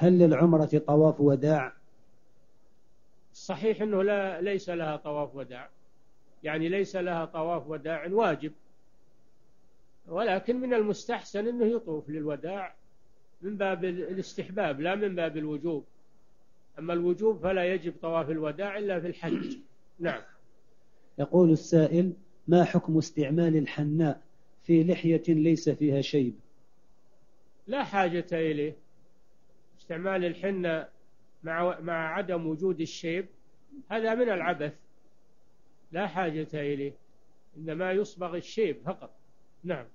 هل للعمرة طواف وداع؟ الصحيح أنه لا ليس لها طواف وداع. يعني ليس لها طواف وداع واجب. ولكن من المستحسن أنه يطوف للوداع من باب الاستحباب لا من باب الوجوب. أما الوجوب فلا يجب طواف الوداع إلا في الحج. نعم. يقول السائل ما حكم استعمال الحناء في لحية ليس فيها شيب؟ لا حاجة إليه. استعمال الحنة مع مع عدم وجود الشيب هذا من العبث. لا حاجة إليه إنما يصبغ الشيب فقط. نعم.